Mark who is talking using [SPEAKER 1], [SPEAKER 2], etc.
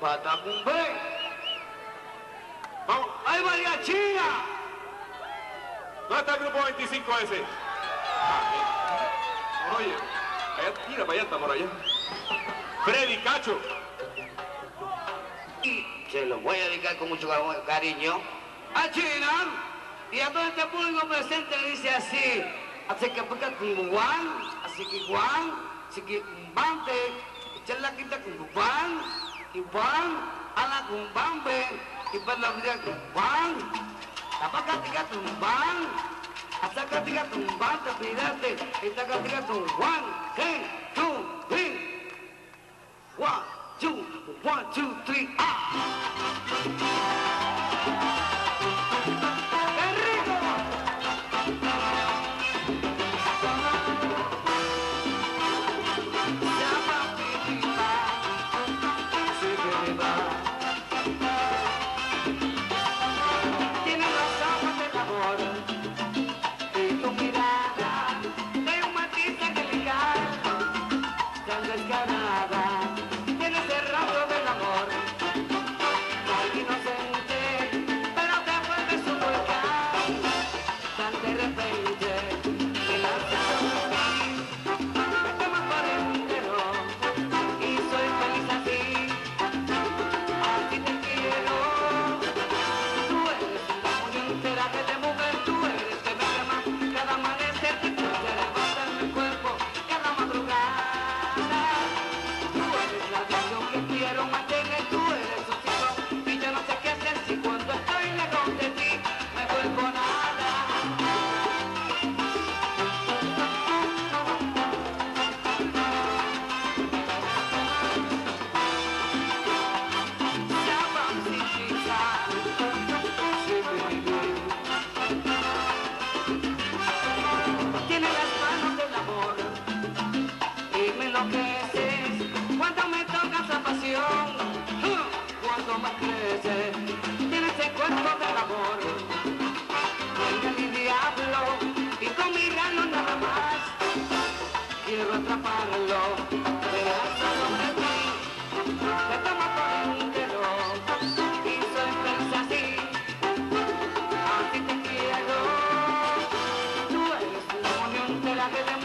[SPEAKER 1] Patacumbe. Vamos, ¡ay, María China!
[SPEAKER 2] ¿Dónde está el grupo 25 ese? Oye, allá, mira, para allá está por allá. Freddy, Cacho.
[SPEAKER 1] Y se lo voy a dedicar con mucho ca- cariño a China y a todo este público presente le dice así. Así que pica con Juan, así que Juan, así que Bante, echar la quinta con Juan, y Juan, a la con Bambe, y para la vida con Juan, la paca tica con Juan, hasta que tica con Juan, te pidate, esta catica con Juan, hey, two, three, one, two, one, two, three, ah. la que le